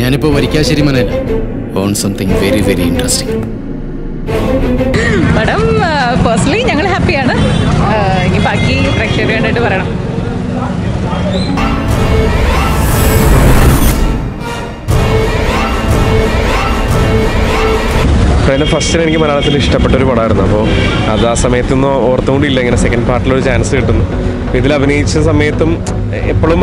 ഞാനിപ്പോൾ Varikkassery മനല്ല on something very very interesting madam personally ഞങ്ങൾ ഹാപ്പിയാണ് ഇനി ബാക്കി പ്രേക്ഷകർ കണ്ടിട്ട് പറയണം. അതിന് ഫസ്റ്റിന് എനിക്ക് മലയാളത്തിൽ ഇഷ്ടപ്പെട്ട ഒരു പടമായിരുന്നു. അപ്പോൾ അത് ആ സമയത്തൊന്നും ഓർത്തുകൊണ്ടില്ല. ഇങ്ങനെ സെക്കൻഡ് പാർട്ടിലൊരു ചാൻസ് കിട്ടുന്നു. ഇതിൽ അഭിനയിച്ച സമയത്തും എപ്പോഴും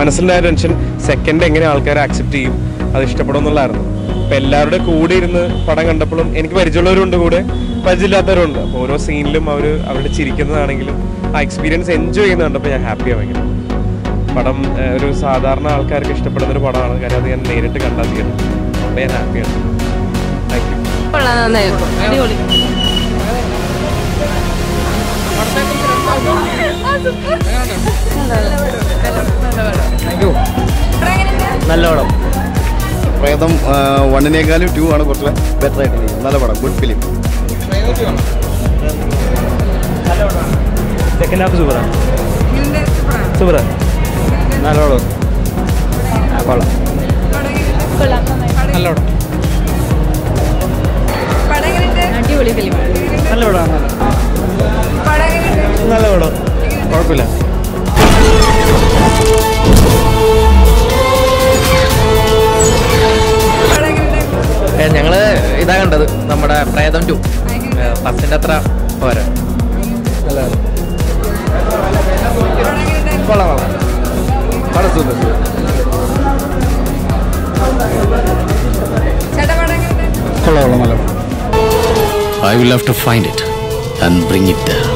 മനസ്സിലായ ടെൻഷൻ സെക്കൻഡ് എങ്ങനെ ആൾക്കാർ ആക്സെപ്റ്റ് ചെയ്യും? അത് ഇഷ്ടപ്പെടും എന്നുള്ളതായിരുന്നു അപ്പോൾ എല്ലാവരുടെ കൂടെ ഇരുന്ന് പടം കണ്ടപ്പോഴും എനിക്ക് പരിചയമുള്ളവരുണ്ട് കൂടെ പരിചയമില്ലാത്തവരുണ്ട്. അപ്പോൾ ഓരോ സീനിലും അവർ അവരുടെ ചിരിക്കുന്നതാണെങ്കിലും ആ എക്സ്പീരിയൻസ് എൻജോയ് ചെയ്യുന്ന കണ്ടപ്പോൾ ഞാൻ ഹാപ്പിയാണ് ഭയങ്കര. പടം ഒരു സാധാരണ ആൾക്കാർക്ക് ഇഷ്ടപ്പെടുന്ന ഒരു പടമാണ്. കാര്യം അത് ഞാൻ നേരിട്ട് കണ്ടാൽ തീരും അപ്പോൾ ഞാൻ ഹാപ്പിയാണ് താങ്ക് യു അടിപൊളി. you. പ്രേതം വണ്ണിനേക്കാളും ടു ആണ് കുറച്ച് ബെറ്റർ ആയിട്ട് നല്ല പടം ഗുഡ് ഫിലിം സെക്കൻഡ് ഹാഫ് സൂപ്പറാണ് സൂപ്പറാണ് നല്ല പടം. കൊള്ളാം. നല്ല പടം. അടിപൊളി ഫിലിം നല്ല പടമാണ് നല്ല പടം. കുഴപ്പമില്ല. കണ്ടത് നമ്മുടെ പ്രേതം ടു. ഫസ്റ്റിന്റെ അത്ര പോരാ. കൊള്ളാം കൊള്ളാം. പടം super I will have to find it and bring it there.